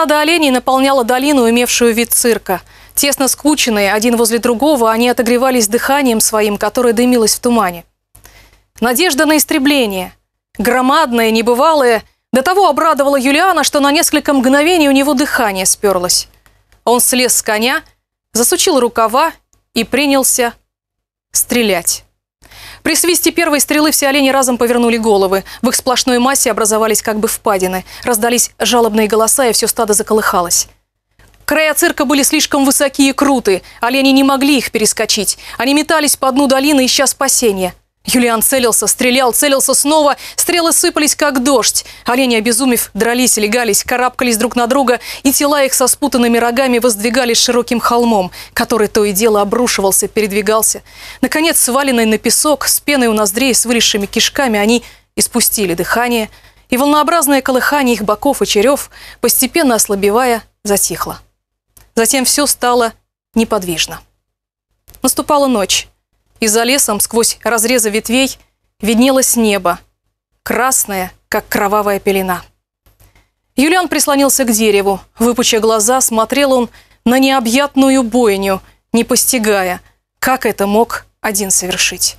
стадо оленей наполняло долину, имевшую вид цирка. Тесно скученные, один возле другого, они отогревались дыханием своим, которое дымилось в тумане. Надежда на истребление, громадное, небывалое, до того обрадовала Юлиана, что на несколько мгновений у него дыхание сперлось. Он слез с коня, засучил рукава и принялся стрелять. При свисте первой стрелы все олени разом повернули головы. В их сплошной массе образовались как бы впадины. Раздались жалобные голоса, и все стадо заколыхалось. Края цирка были слишком высокие и круты. Олени не могли их перескочить. Они метались по дну долины, ища спасения. Юлиан целился, стрелял, целился снова. Стрелы сыпались, как дождь. Олени, обезумев, дрались, легались, карабкались друг на друга, и тела их со спутанными рогами воздвигались широким холмом, который то и дело обрушивался, передвигался. Наконец, сваленный на песок, с пеной у ноздрей, с вылезшими кишками, они испустили дыхание, и волнообразное колыхание их боков и черев, постепенно ослабевая, затихло. Затем все стало неподвижно. Наступала ночь и за лесом сквозь разрезы ветвей виднелось небо, красное, как кровавая пелена. Юлиан прислонился к дереву. Выпуча глаза, смотрел он на необъятную бойню, не постигая, как это мог один совершить.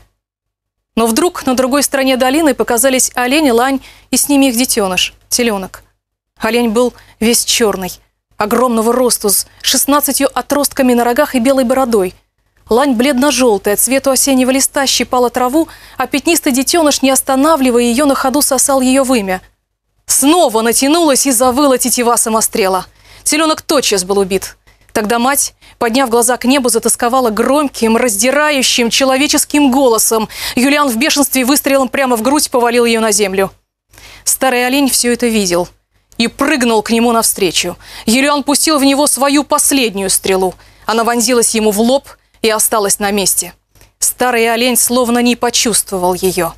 Но вдруг на другой стороне долины показались олень, лань и с ними их детеныш, теленок. Олень был весь черный, огромного росту, с шестнадцатью отростками на рогах и белой бородой – Лань бледно-желтая, цвету осеннего листа щипала траву, а пятнистый детеныш, не останавливая ее на ходу, сосал ее вымя. Снова натянулась и завыла тетива самострела. Теленок тотчас был убит. Тогда мать, подняв глаза к небу, затасковала громким, раздирающим человеческим голосом. Юлиан в бешенстве выстрелом прямо в грудь повалил ее на землю. Старый олень все это видел и прыгнул к нему навстречу. Юлиан пустил в него свою последнюю стрелу. Она вонзилась ему в лоб – и осталась на месте. Старый олень словно не почувствовал ее.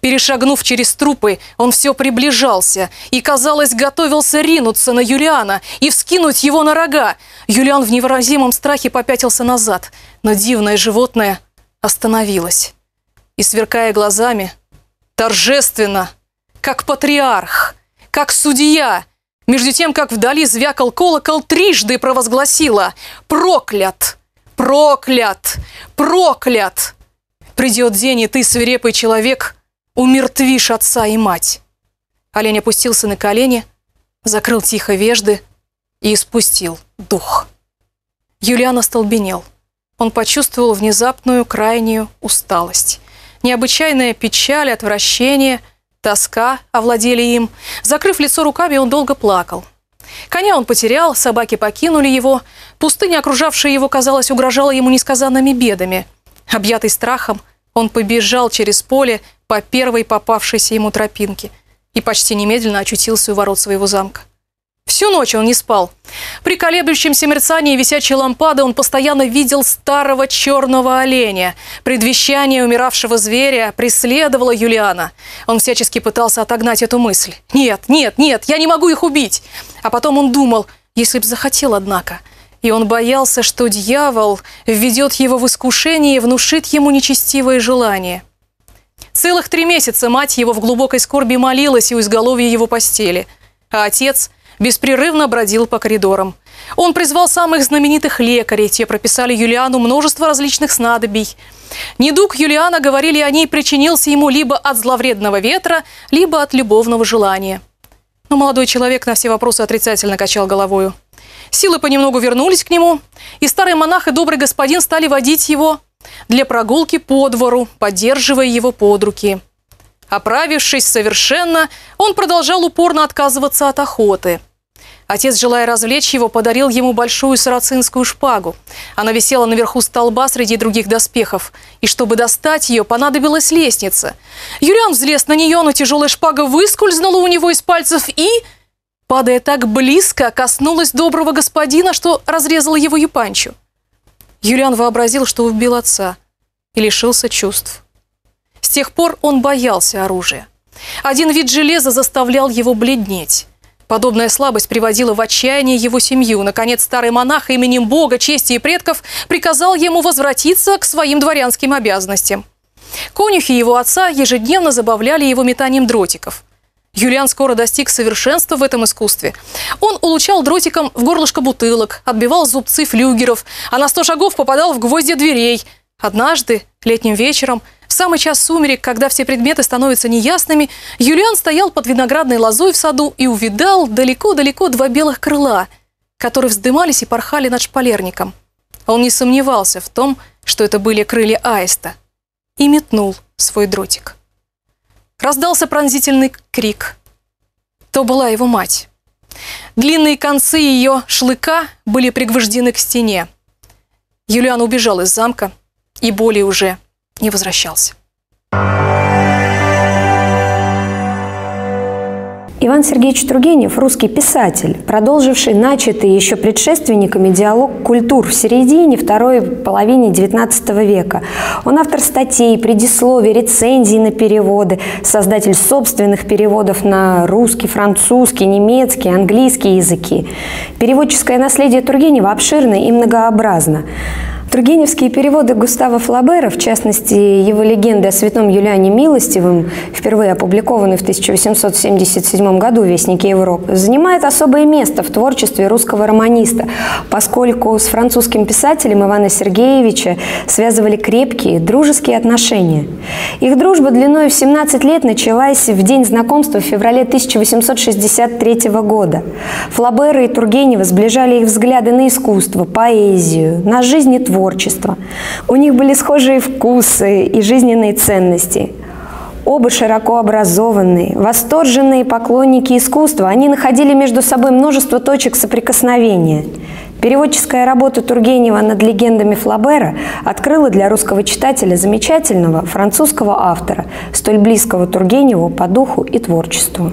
Перешагнув через трупы, он все приближался и, казалось, готовился ринуться на Юлиана и вскинуть его на рога. Юлиан в невыразимом страхе попятился назад, но дивное животное остановилось. И, сверкая глазами, торжественно, как патриарх, как судья, между тем, как вдали звякал колокол, трижды провозгласила «Проклят!» Проклят! Проклят! Придет день, и ты, свирепый человек, умертвишь отца и мать. Олень опустился на колени, закрыл тихо вежды и испустил дух. Юлиан остолбенел. Он почувствовал внезапную крайнюю усталость. Необычайная печаль, отвращение, тоска овладели им. Закрыв лицо руками, он долго плакал. Коня он потерял, собаки покинули его. Пустыня, окружавшая его, казалось, угрожала ему несказанными бедами. Объятый страхом, он побежал через поле по первой попавшейся ему тропинке и почти немедленно очутился у ворот своего замка. Всю ночь он не спал. При колеблющемся мерцании висячей лампады он постоянно видел старого черного оленя. Предвещание умиравшего зверя преследовало Юлиана. Он всячески пытался отогнать эту мысль. «Нет, нет, нет, я не могу их убить!» А потом он думал, если б захотел, однако. И он боялся, что дьявол введет его в искушение и внушит ему нечестивое желание. Целых три месяца мать его в глубокой скорби молилась у изголовья его постели. А отец – беспрерывно бродил по коридорам. Он призвал самых знаменитых лекарей, те прописали Юлиану множество различных снадобий. Недуг Юлиана, говорили они, причинился ему либо от зловредного ветра, либо от любовного желания. Но молодой человек на все вопросы отрицательно качал головою. Силы понемногу вернулись к нему, и старый монах и добрый господин стали водить его для прогулки по двору, поддерживая его под руки. Оправившись совершенно, он продолжал упорно отказываться от охоты. Отец, желая развлечь его, подарил ему большую сарацинскую шпагу. Она висела наверху столба среди других доспехов, и чтобы достать ее, понадобилась лестница. Юлиан взлез на нее, но тяжелая шпага выскользнула у него из пальцев и, падая так близко, коснулась доброго господина, что разрезала его юпанчу. Юлиан вообразил, что убил отца и лишился чувств. С тех пор он боялся оружия. Один вид железа заставлял его бледнеть. Подобная слабость приводила в отчаяние его семью. Наконец, старый монах именем Бога, чести и предков приказал ему возвратиться к своим дворянским обязанностям. Конюхи его отца ежедневно забавляли его метанием дротиков. Юлиан скоро достиг совершенства в этом искусстве. Он улучшал дротиком в горлышко бутылок, отбивал зубцы флюгеров, а на сто шагов попадал в гвозди дверей. Однажды, летним вечером, самый час сумерек, когда все предметы становятся неясными, Юлиан стоял под виноградной лозой в саду и увидал далеко-далеко два белых крыла, которые вздымались и порхали над шпалерником. Он не сомневался в том, что это были крылья аиста, и метнул свой дротик. Раздался пронзительный крик. То была его мать. Длинные концы ее шлыка были пригвождены к стене. Юлиан убежал из замка и более уже не возвращался. Иван Сергеевич Тургенев – русский писатель, продолживший начатый еще предшественниками диалог культур в середине второй половине XIX века. Он автор статей, предисловий, рецензий на переводы, создатель собственных переводов на русский, французский, немецкий, английский языки. Переводческое наследие Тургенева обширно и многообразно. Тургеневские переводы Густава Флабера, в частности, его легенды о святом Юлиане Милостивом, впервые опубликованный в 1877 году в Вестнике Европы, занимают особое место в творчестве русского романиста, поскольку с французским писателем Ивана Сергеевича связывали крепкие дружеские отношения. Их дружба длиной в 17 лет началась в день знакомства в феврале 1863 года. Флабера и Тургенева сближали их взгляды на искусство, поэзию, на жизнь и творчество творчества. У них были схожие вкусы и жизненные ценности. Оба широко образованные, восторженные поклонники искусства, они находили между собой множество точек соприкосновения. Переводческая работа Тургенева над легендами Флабера открыла для русского читателя замечательного французского автора, столь близкого Тургеневу по духу и творчеству.